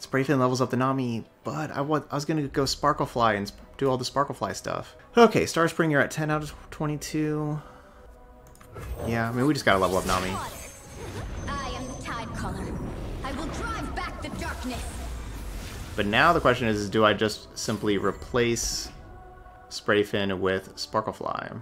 Spray Fin levels up the Nami, but I, was, I was going to go Sparklefly and do all the Sparklefly stuff. Okay, Star Spring, you're at 10 out of 22. Yeah, I mean, we just got to level up Nami. I am the Tide I will drive back the darkness. But now the question is, is do I just simply replace Spray Fin with Sparklefly?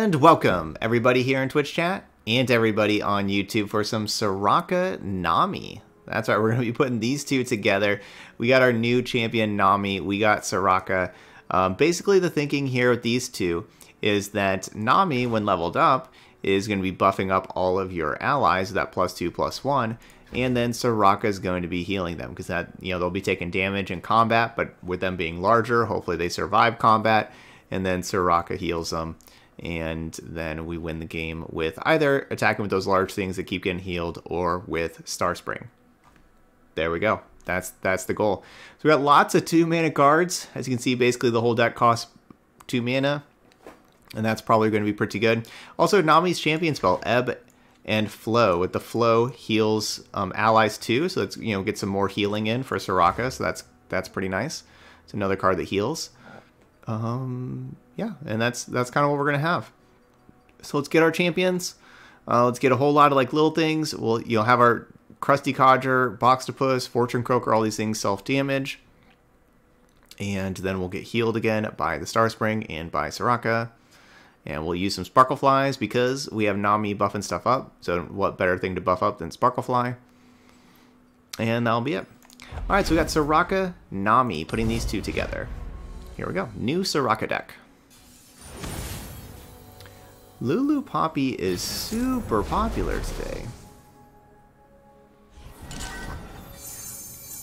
And welcome everybody here in Twitch chat and everybody on YouTube for some Soraka Nami. That's right, we're going to be putting these two together. We got our new champion Nami, we got Soraka. Um, basically the thinking here with these two is that Nami, when leveled up, is going to be buffing up all of your allies, that plus two, plus one, and then Soraka is going to be healing them because that you know they'll be taking damage in combat, but with them being larger, hopefully they survive combat, and then Soraka heals them, and then we win the game with either attacking with those large things that keep getting healed or with Star Spring. There we go. That's that's the goal. So we got lots of two mana cards. As you can see, basically the whole deck costs two mana and that's probably going to be pretty good. Also, Nami's champion spell, Ebb and Flow. With the Flow heals um, allies too, so let's you know get some more healing in for Soraka. So that's that's pretty nice. It's another card that heals. Um, yeah, and that's that's kind of what we're gonna have. So let's get our champions. Uh, let's get a whole lot of like little things. We'll you know have our Crusty Codger, Boxtopus, Fortune Croaker, all these things self damage. And then we'll get healed again by the Star Spring and by Soraka. And we'll use some Sparkleflies because we have Nami buffing stuff up. So what better thing to buff up than Sparklefly? And that'll be it. Alright, so we got Soraka, Nami, putting these two together. Here we go. New Soraka deck. Lulu Poppy is super popular today.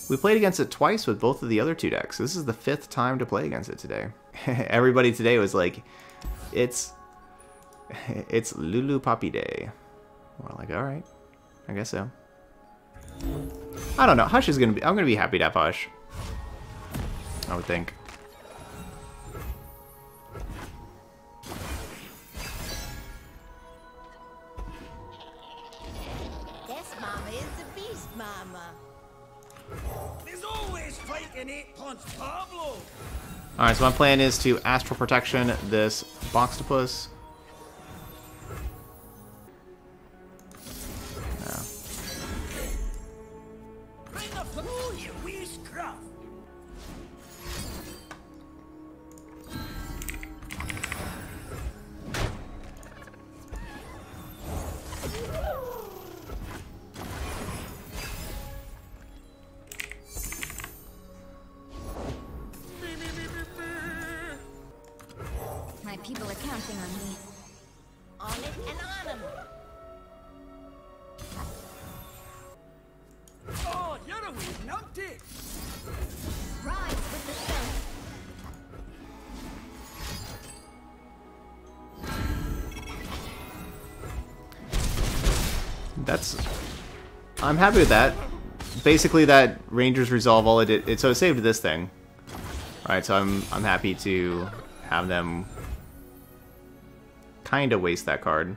We played against it twice with both of the other two decks. This is the fifth time to play against it today. Everybody today was like, it's it's Lulu Poppy Day. We're like, all right, I guess so. I don't know. Hush is gonna be. I'm gonna be happy to have Hush. I would think. Alright, so my plan is to Astral Protection this Boxtopus. That's... I'm happy with that. Basically, that Ranger's Resolve, all it did... It, so it saved this thing. Alright, so I'm, I'm happy to have them kind of waste that card.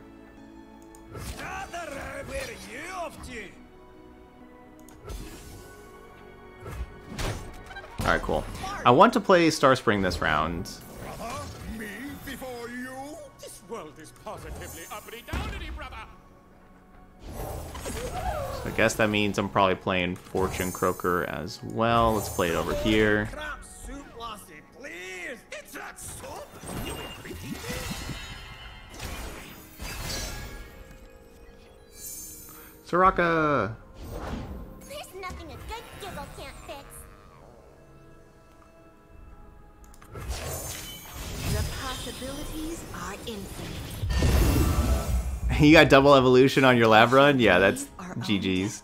Alright, cool. I want to play Star Spring this round. Me before you? This world is positively uppity downity, brother. So I guess that means I'm probably playing Fortune Croaker as well. Let's play it over here. Crap soup, lassie, please. It's that soup. You. Soraka! There's nothing a good giggle can't fix. The possibilities are infinite. You got double evolution on your lab run? Yeah, that's Our own GG's.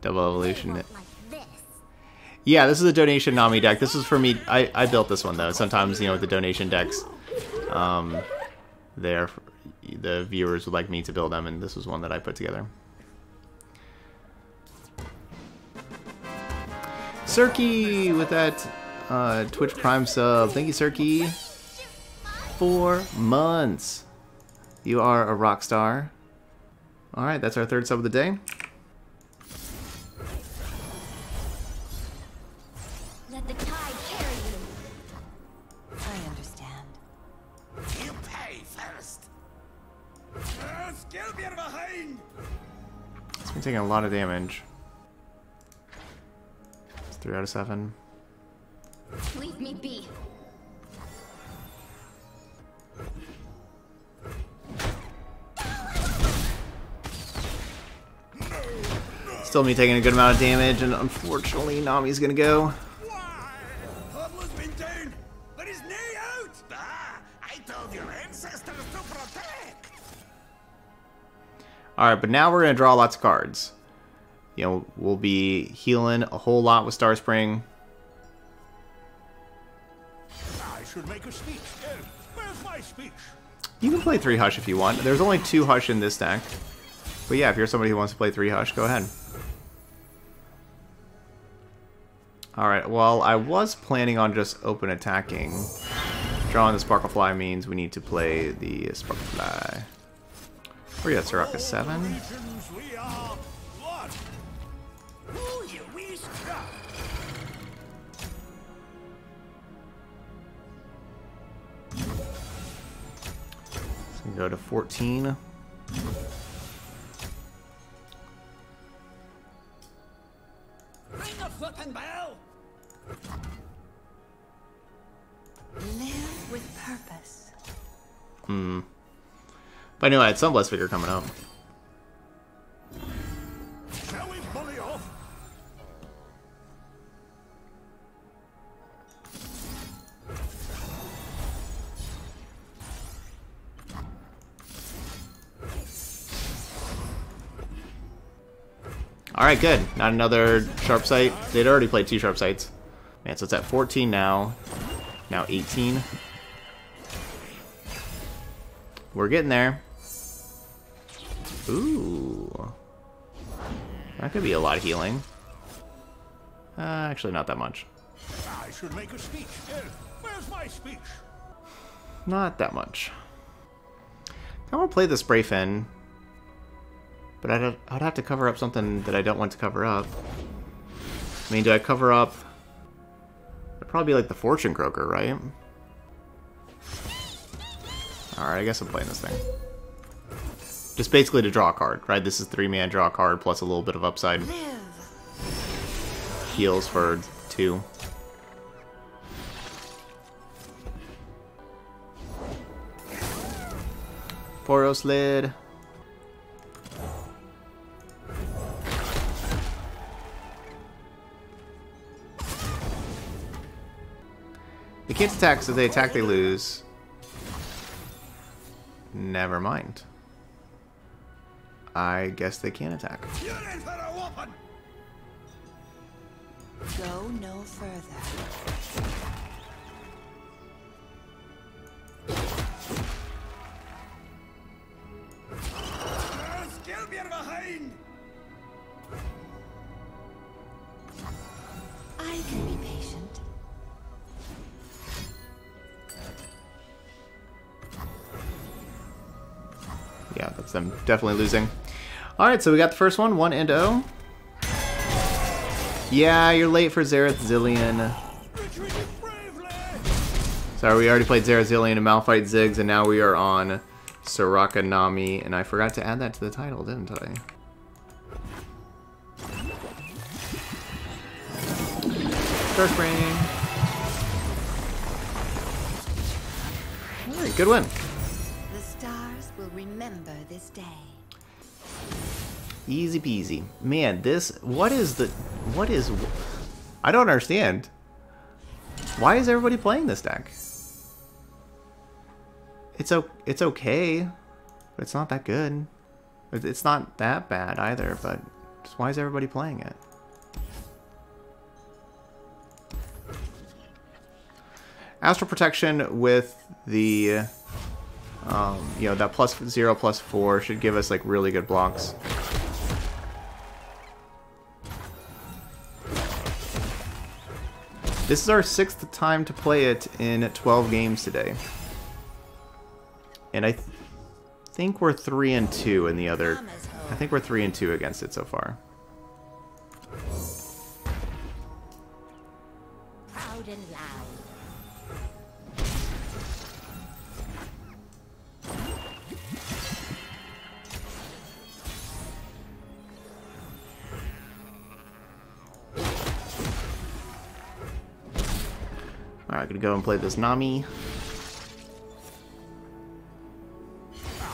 Double evolution. Like this. Yeah, this is a donation Nami deck. This was for me. I, I built this one though. Sometimes, you know, with the donation decks, um, there, the viewers would like me to build them, and this was one that I put together. Cirky with that uh, Twitch Prime sub. Thank you, Cirky. four months. You are a rock star. All right, that's our third sub of the day. Let the tide carry you. I understand. You pay first. Uh, behind! It's been taking a lot of damage. It's three out of seven. Leave me be. Still me taking a good amount of damage, and unfortunately, Nami's gonna go. Why? Pablo's been down, but his knee out! I told your ancestors to protect! Alright, but now we're gonna draw lots of cards. You know, we'll be healing a whole lot with Star Spring. I should make a speech. Where's my speech? You can play three Hush if you want. There's only two Hush in this deck. But yeah, if you're somebody who wants to play three Hush, go ahead. Alright, well, I was planning on just open attacking. Drawing the Sparkle Fly means we need to play the Sparkle Fly. Oh, we got Soraka 7. Regions we are one. Who you we scrap? So go to 14. But knew I had some Sunblast figure coming up. Shall we bully off? Alright, good. Not another Sharp Sight. They'd already played two Sharp Sights. Man, so it's at 14 now. Now 18. We're getting there. Ooh. That could be a lot of healing. Uh, actually, not that much. I should make a speech. Where's my speech? Not that much. I want to play the Spray Fin. But I'd I'd have to cover up something that I don't want to cover up. I mean, do I cover up... It'd probably be like the Fortune Croaker, right? Alright, I guess I'm playing this thing. Just basically to draw a card, right? This is three man draw card plus a little bit of upside. Heals for two. Poros lid. They can't attack, so they attack, they lose. Never mind. I guess they can attack. You're in for a whooping! Go no further. I can be patient. Yeah, that's them definitely losing. Alright, so we got the first one, 1 and 0. Yeah, you're late for Xerath Zilean. Sorry, we already played Xerath Zilean and Malphite Ziggs, and now we are on Soraka Nami, and I forgot to add that to the title, didn't I? Star Spring. Alright, good win. The stars will remember this day. Easy peasy. Man, this what is the what is I don't understand. Why is everybody playing this deck? It's o it's okay, but it's not that good. It's not that bad either, but why is everybody playing it? Astral Protection with the um, you know, that plus zero, plus four should give us like really good blocks. This is our sixth time to play it in 12 games today. And I th think we're 3 and 2 in the other... I think we're 3 and 2 against it so far. Proud and loud. Alright, gonna go and play this Nami.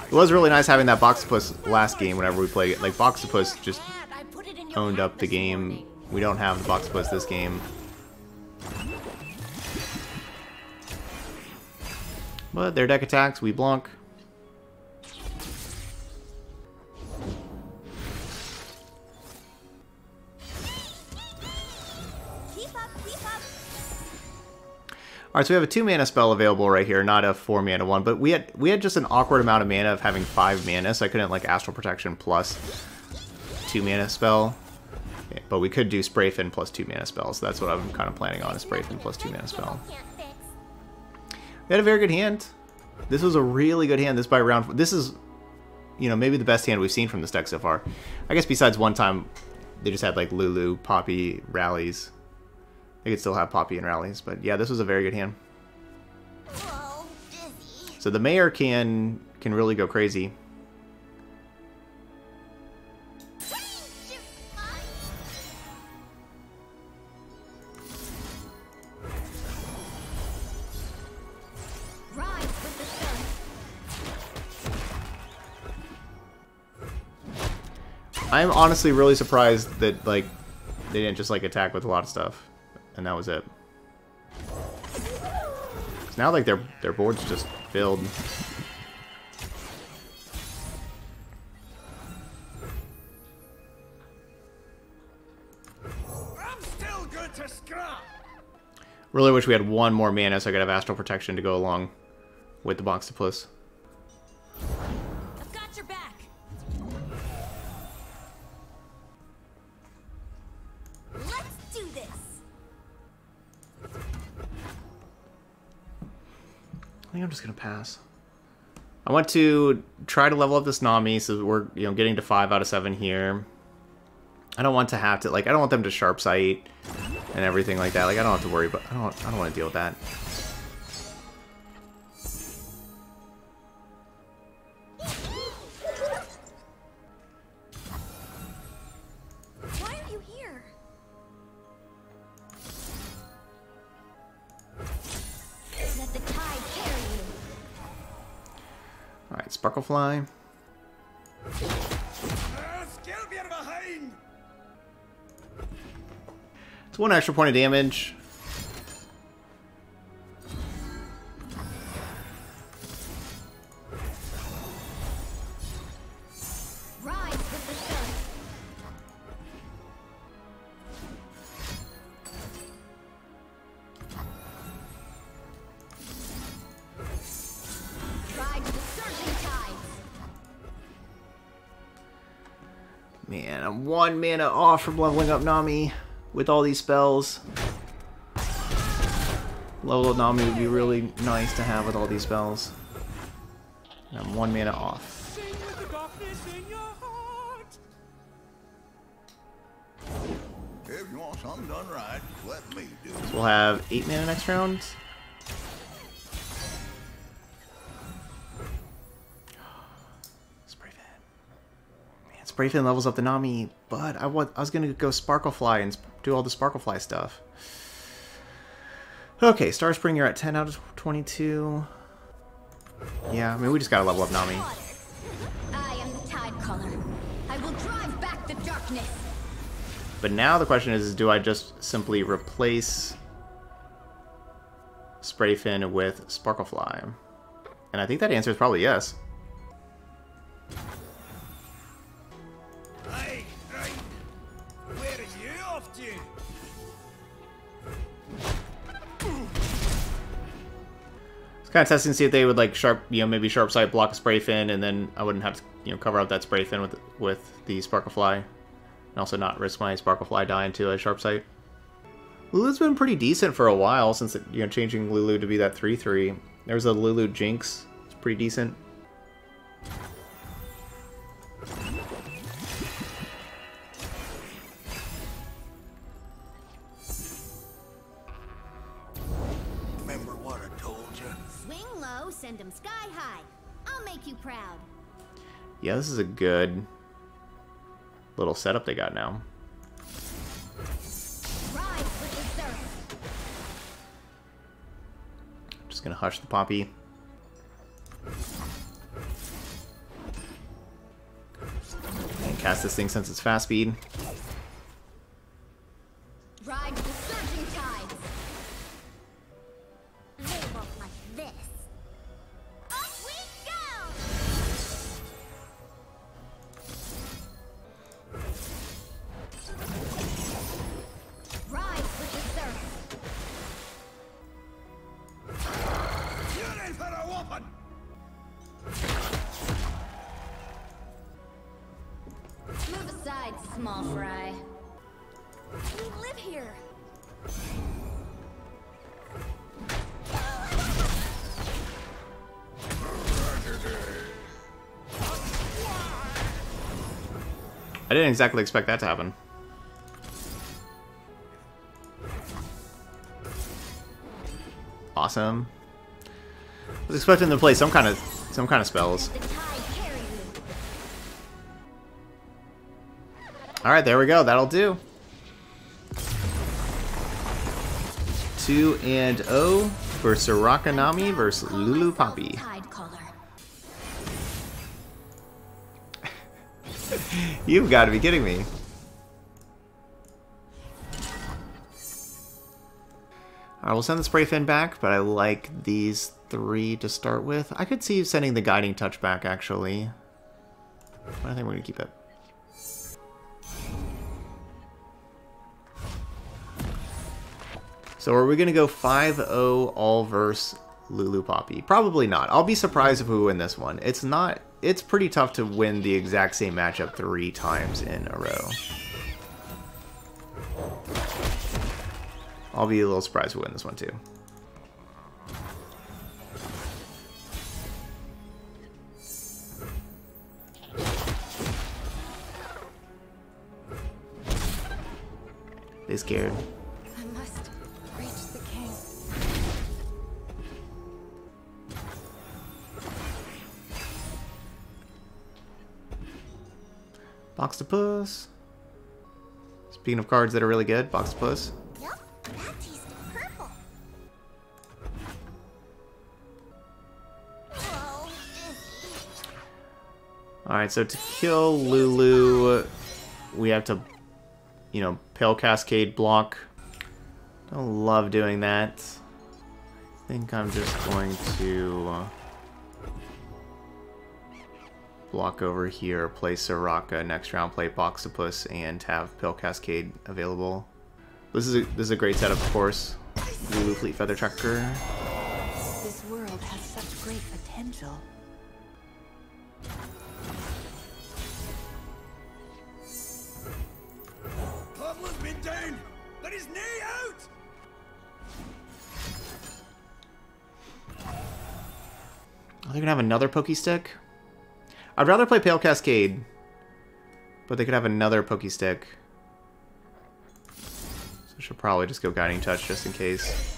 It was really nice having that Boxtopus last game whenever we played it. Like, Boxtopus just owned up the game. We don't have the Boxtopus this game. But their deck attacks, we blunk. Alright, so we have a two mana spell available right here, not a four mana one, but we had we had just an awkward amount of mana of having five mana, so I couldn't like Astral Protection plus two mana spell. But we could do Spray Fin plus two mana spell, so that's what I'm kind of planning on, a Spray Fin plus two mana spell. We had a very good hand. This was a really good hand. This by round. This is, you know, maybe the best hand we've seen from this deck so far. I guess besides one time, they just had like Lulu, Poppy, rallies. They could still have Poppy and rallies, but yeah, this was a very good hand. So the mayor can can really go crazy. I'm honestly really surprised that like they didn't just like attack with a lot of stuff, and that was it. 'Cause now like their their board's just filled. I'm still good to scrap. Really wish we had one more mana so I could have Astral Protection to go along with the Boxtopus. I'm just gonna pass. I want to try to level up this Nami so we're you know getting to five out of seven here. I don't want to have to like I don't want them to sharp sight and everything like that. Like I don't have to worry, but I don't I don't want to deal with that. Right, Sparklefly. Skill beer behind. It's one extra point of damage. One mana off from leveling up Nami with all these spells. Level up Nami would be really nice to have with all these spells. And I'm one mana off. Sing with the darkness in your heart. If you want something done right, let me do it. We'll have eight mana next round. Fin. Man, Spray Fin levels up the Nami, but I I was gonna go Sparklefly and do all the Sparklefly stuff. Okay, Star Spring, you're at 10 out of 22. Yeah, I mean, we just gotta level up Nami. I am the tide. I will drive back the darkness. But now the question is, do I just simply replace Sprayfin with Sparklefly? And I think that answer is probably yes. Kind of testing to see if they would like sharp, you know, maybe sharp sight block a Spray Fin, and then I wouldn't have to, you know, cover up that Spray Fin with with the Sparklefly, and also not risk my Sparklefly dying to a sharp sight. Lulu's been pretty decent for a while since it, you know changing Lulu to be that three three. There's a Lulu Jinx. It's pretty decent. You proud. Yeah, this is a good little setup they got now. Rise with the. Just gonna hush the poppy. And cast this thing since it's fast speed. Exactly expect that to happen. Awesome. I Was expecting to play some kind of some kind of spells. The tide carry you. All right, there we go. That'll do. Two and O for Soraka Nami versus Lulu Poppy. You've got to be kidding me. Alright, we'll send the spray fin back, but I like these three to start with. I could see you sending the guiding touch back, actually. But I think we're going to keep it. So are we going to go 5-0 all verse Lulu Poppy? Probably not. I'll be surprised if we win this one. It's not... It's pretty tough to win the exact same matchup three times in a row. I'll be a little surprised we win this one too. They scared. Boxtopus. Speaking of cards that are really good, Boxtopus. Yep, that tasted purple. Whoa. Alright, so to kill Lulu, we have to, you know, Pale Cascade block. Don't love doing that. I think I'm just going to uh, block over here, play Soraka, next round play Boxtopus, and have Pale Cascade available. This is a, this is a great setup, of course. Lulu Fleet Feather Tracker. This world has such great potential. Pablo's been down, but his knee out! Are they gonna have another Pokey Stick? I'd rather play Pale Cascade, but they could have another Pokey Stick. So I should probably just go Guiding Touch just in case.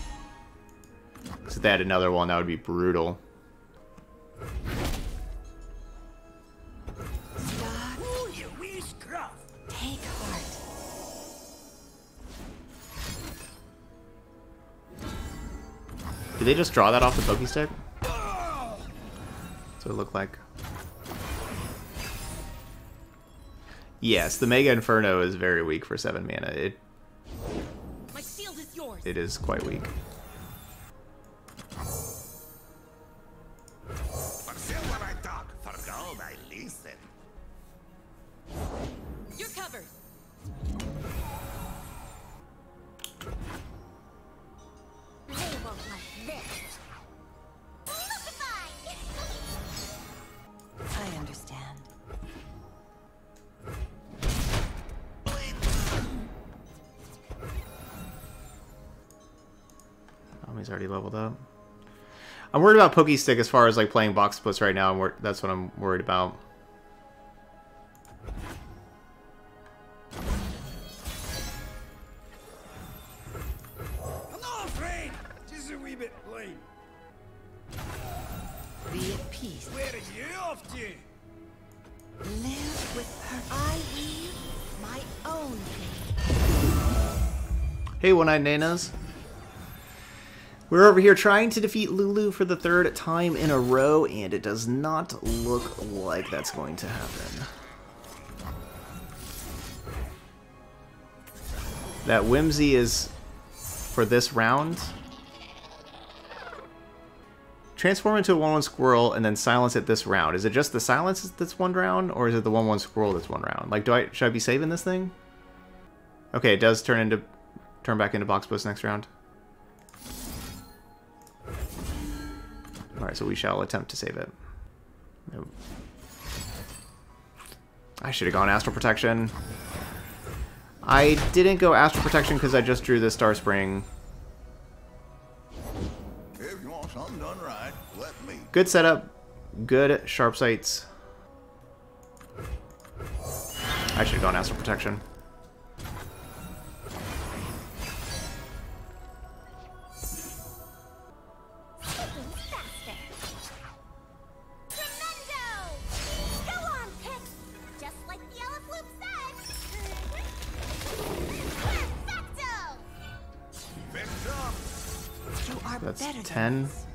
Because if they had another one, that would be brutal. Did they just draw that off the Pokey Stick? So it looked like. Yes, the Mega Inferno is very weak for 7 mana. It My shield is yours. it is quite weak. Worried about Pokey Stick as far as like playing Box Splits right now. I'm that's what I'm worried about. I'm not afraid, just a wee bit lame. peace. Where are you off to? Live with her. I weave my own. Hey, One Eyed Nanas. We're over here trying to defeat Lulu for the third time in a row, and it does not look like that's going to happen. That Whimsy is for this round. Transform into a 1-1 squirrel and then silence it this round. Is it just the silence that's one round, or is it the 1-1 squirrel that's one round? Like, do I should I be saving this thing? Okay, it does turn into turn back into box post next round. Alright, so we shall attempt to save it. Nope. I should have gone Astral Protection. I didn't go Astral Protection because I just drew the Star Spring. If you want something done right, let me. Good setup. Good sharp sights. I should have gone Astral Protection. That's 10. than this.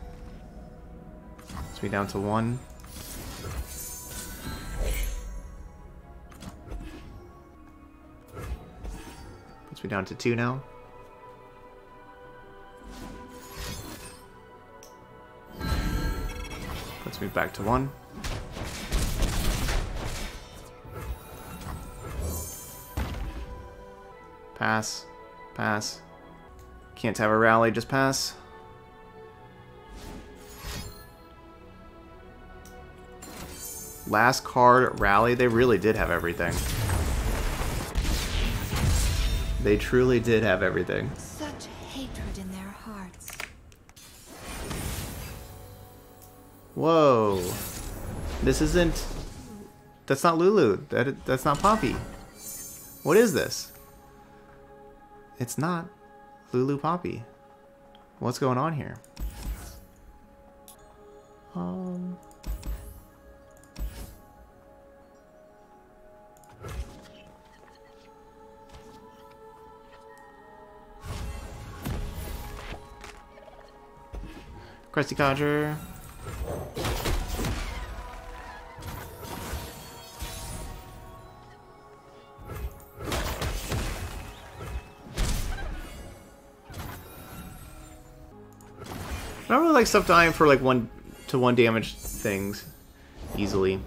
Puts me down to one. Puts me down to two now. Puts me back to one. Pass. Pass. Can't have a rally, just pass. Last card, Rally, they really did have everything. They truly did have everything. Such hatred in their hearts. Whoa. This isn't... That's not Lulu. That That's not Poppy. What is this? It's not Lulu Poppy. What's going on here? Um... Crusty Codger. I don't really like stuff dying for like one to one damage things easily.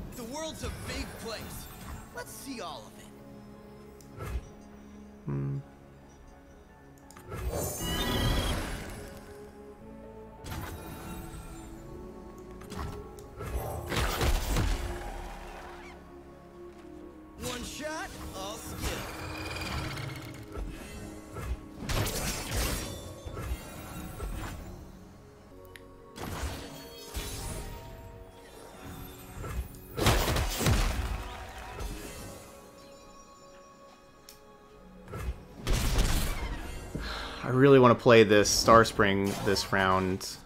I really want to play this Star Spring this round.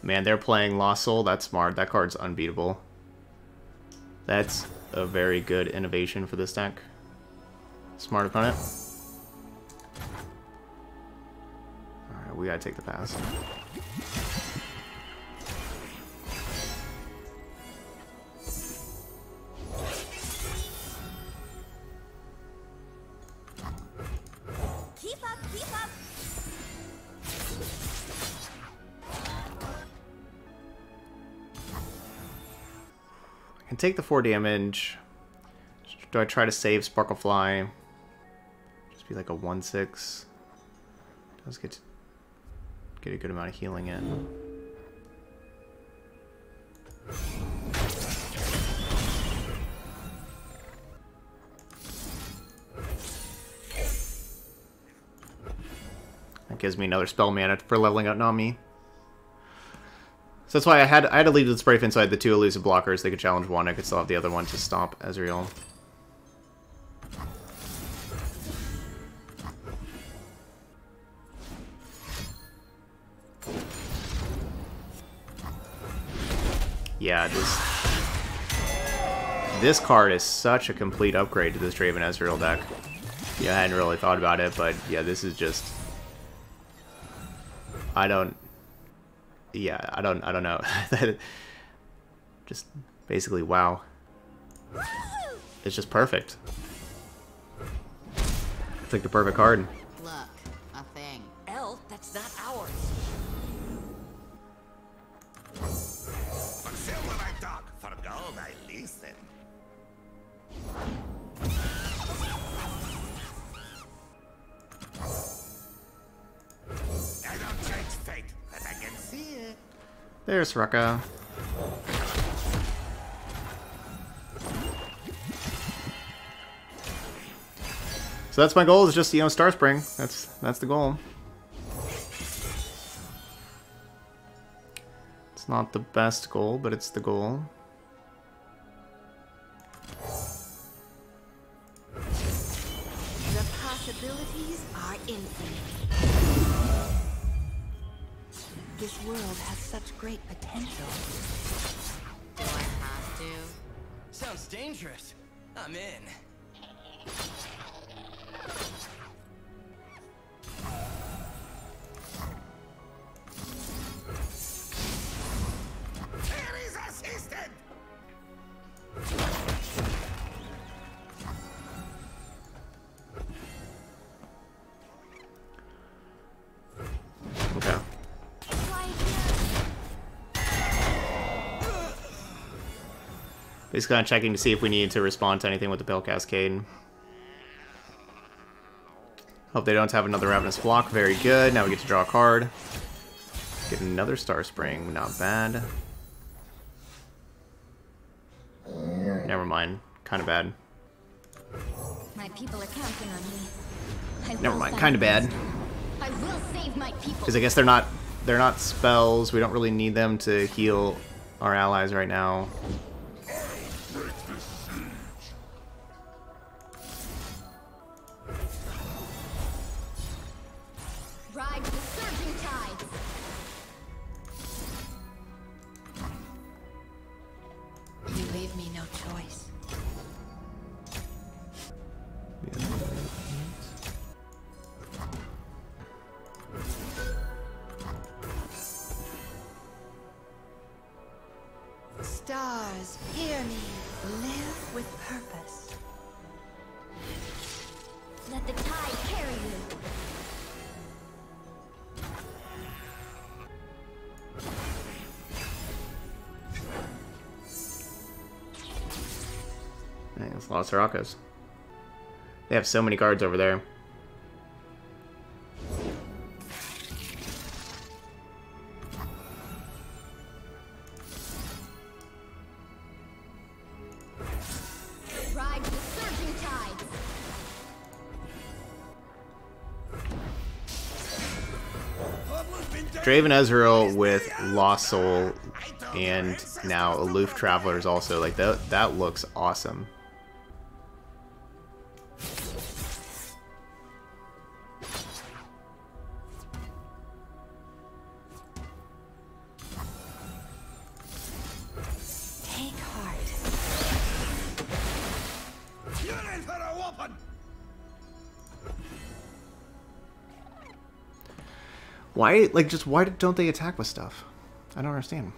Man, they're playing Lost Soul. That's smart. That card's unbeatable. That's a very good innovation for this deck. Smart opponent. Alright, we gotta take the pass. Take the 4 damage. Do I try to save Sparklefly? Just be like a 1-6. Does get get a good amount of healing in. That gives me another spell mana for leveling up Nami. So that's why I had I had to leave the spray fin so I had the two elusive blockers. They could challenge one. I could still have the other one to stomp Ezreal. Yeah, just... This card is such a complete upgrade to this Draven Ezreal deck. Yeah, I hadn't really thought about it, but yeah, this is just... I don't yeah, I don't I don't know. just basically wow. It's just perfect. It's like the perfect card. There's Rucka. So that's my goal is just, you know, Star Spring. That's that's the goal. It's not the best goal, but it's the goal. World has such great potential. Do I have to? Sounds dangerous. I'm in. Basically, kind of checking to see if we need to respond to anything with the Pale Cascade. Hope they don't have another Ravenous Flock. Very good. Now we get to draw a card. Get another Star Spring. Not bad. Never mind. Kind of bad. My people are counting on me. Never mind. Kind of bad. monster. I will save my people. Because I guess they're not they're not spells. We don't really need them to heal our allies right now. Dang, That's a lot of Sorakas. They have so many cards over there. Ride the surging tides. Pablo's been dead. Draven Ezreal with Lost Soul and now Aloof Travelers also. Like that that looks awesome. Why like just why don't they attack with stuff? I don't understand.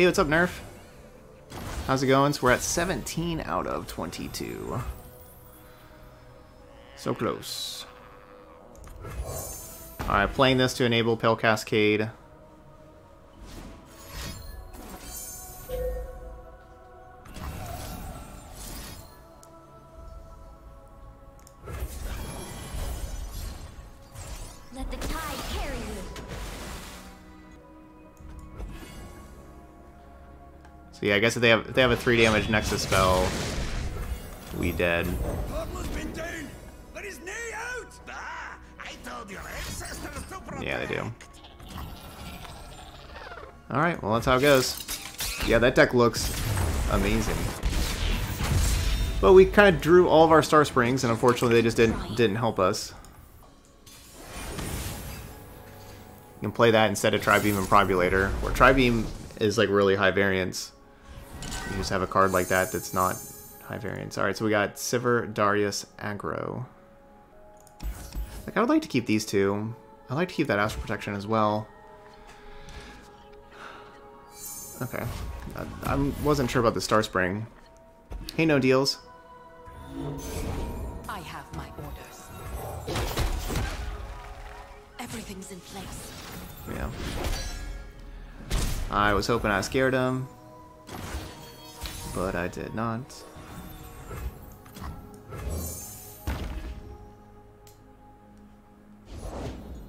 Hey, what's up, Nerf? How's it going? So we're at 17 out of 22. So close. Alright, playing this to enable Pale Cascade. So yeah, I guess if they have if they have a three damage Nexus spell, We dead. Ah. Yeah, they do. Alright, well that's how it goes. Yeah, that deck looks amazing. But we kind of drew all of our Star Springs, and unfortunately they just didn't didn't help us. You can play that instead of Tribeam Improbulator, where Tribeam is like really high variance. You just have a card like that that's not high variance. Alright, so we got Sivir, Darius, Aggro. Like, I would like to keep these two. I'd like to keep that Astral Protection as well. Okay. I, I wasn't sure about the Star Spring. Hey, no deals. I have my orders. Everything's in place. Yeah. I was hoping I scared him, but I did not.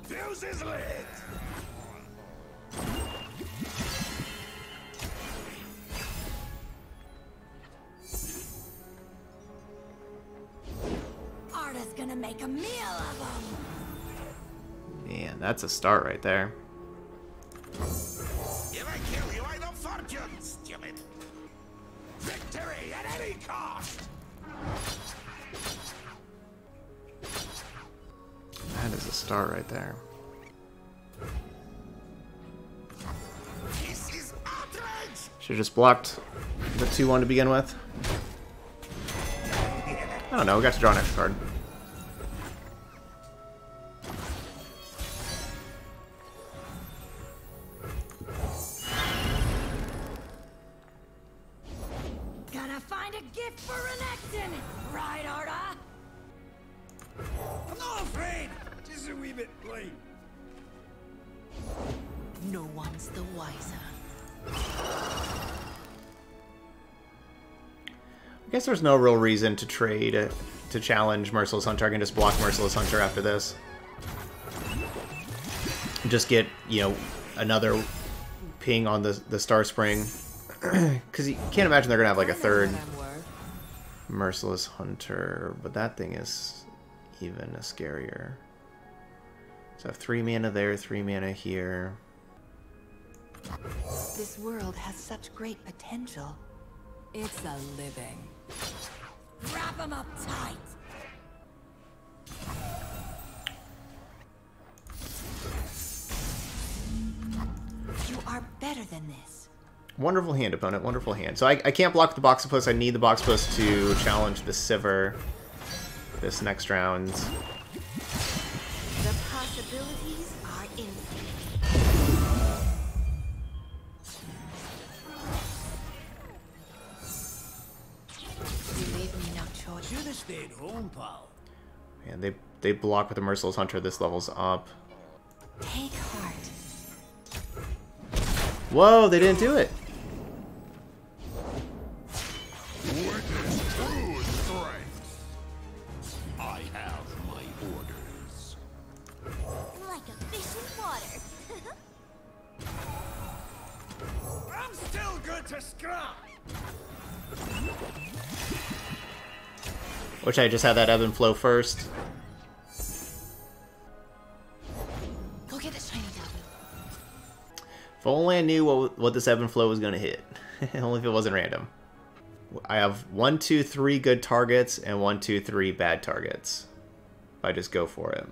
Fuse is lit. Arda's gonna make a meal of them. Man, that's a start right there. That is a start right there. Should have just blocked the 2-1 to begin with. I don't know, we got to draw an extra card. Gonna find a gift for Renekton, right, Arda? I'm not afraid. Just a wee bit late. No one's the wiser. I guess there's no real reason to trade uh, to challenge Merciless Hunter. I can just block Merciless Hunter after this. Just get, you know, another ping on the, the Star Spring. Because you can't imagine they're going to have like a third. Merciless Hunter. But that thing is even scarier. So three mana there, three mana here. This world has such great potential. It's a living. Wrap him up tight. You are better than this. Wonderful hand, opponent. Wonderful hand. So I, I can't block the box Boxtopus. I need the box Boxtopus to challenge the Sivir this next round. The possibilities are infinite. You leave me no choice. Should have stayed home, pal. And they they block with the Merciless Hunter. This level's up. Take heart. Whoa, they didn't do it. Which I just had that ebb and flow first. Go get the shiny. If only I knew what what this ebb and flow was gonna hit. only if it wasn't random. I have one, two, three good targets and one, two, three bad targets. If I just go for it.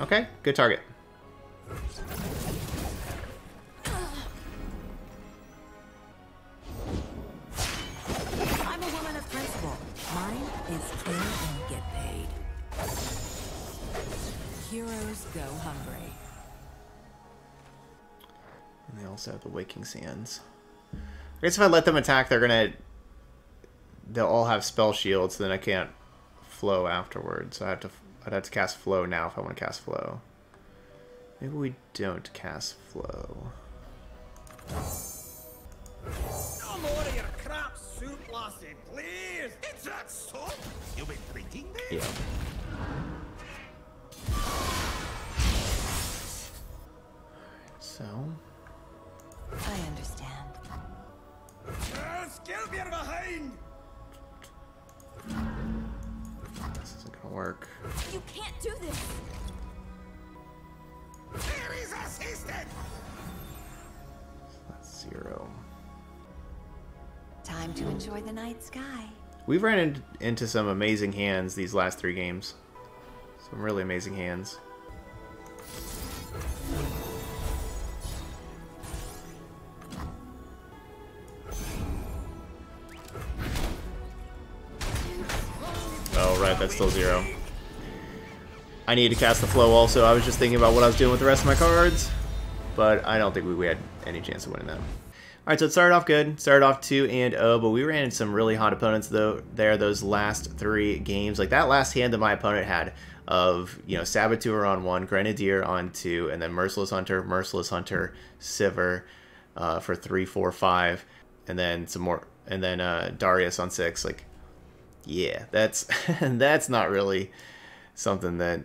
Okay, good target. I'm a woman of principle. Mine is kill and get paid. Heroes go hungry. And they also have the Waking Sands. I guess if I let them attack, they're gonna... They'll all have spell shields, then I can't flow afterwards. So I have to... I'd have to cast flow now if I want to cast flow. Maybe we don't cast flow. No drinking this? So... I understand. Yes, Skilp you're behind! This isn't gonna work. You can't do this. There is assistant! That's zero. Time to enjoy the night sky. We've ran in, into some amazing hands these last three games. Some really amazing hands. Oh, right, that's still zero. I need to cast the flow also. I was just thinking about what I was doing with the rest of my cards. But I don't think we, we had any chance of winning that. Alright, so it started off good. Started off 2 and 0, but we ran into some really hot opponents though there those last three games. Like that last hand that my opponent had of, you know, Saboteur on 1, Grenadier on 2, and then Merciless Hunter, Merciless Hunter, Sivir uh, for three, four, five, and then some more, and then uh, Darius on 6. Like, yeah, that's that's not really something that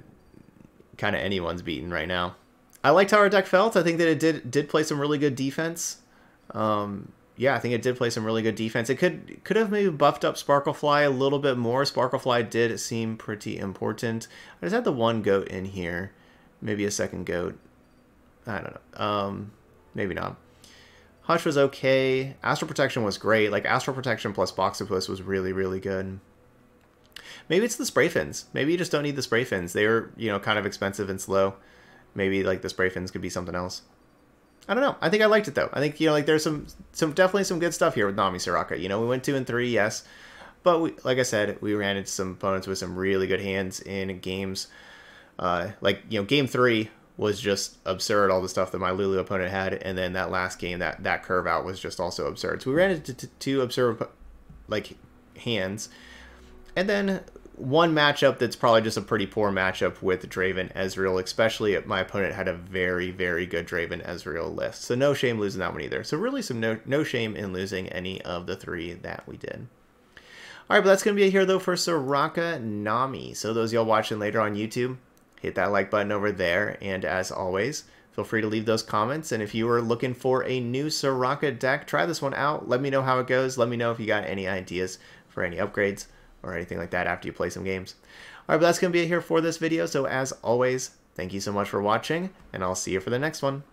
kind of anyone's beaten right now. I liked how our deck felt. I think that it did did play some really good defense. Um, yeah, I think it did play some really good defense. It could could have maybe buffed up Sparklefly a little bit more. Sparklefly did seem pretty important. I just had the one goat in here, maybe a second goat. I don't know. Um, maybe not. Hush was okay. Astral Protection was great. Like Astral Protection plus Boxtopus was really really good. Maybe it's the spray fins. Maybe you just don't need the spray fins. They were you know kind of expensive and slow. Maybe like the spray fins could be something else. I don't know. I think I liked it though. I think you know, like there's some some definitely some good stuff here with Nami Soraka. You know, we went two and three, yes, but we, like I said, we ran into some opponents with some really good hands in games. Uh, like you know, game three was just absurd. All the stuff that my Lulu opponent had, and then that last game, that that curve out was just also absurd. So we ran into two absurd like hands, and then one matchup that's probably just a pretty poor matchup with Draven Ezreal, especially if my opponent had a very, very good Draven Ezreal list. So no shame losing that one either. So really some no, no shame in losing any of the three that we did. All right, but that's going to be it here, though, for Soraka Nami. So those y'all watching later on YouTube, hit that like button over there. And as always, feel free to leave those comments. And if you are looking for a new Soraka deck, try this one out. Let me know how it goes. Let me know if you got any ideas for any upgrades or anything like that after you play some games. All right, but that's going to be it here for this video. So as always, thank you so much for watching, and I'll see you for the next one.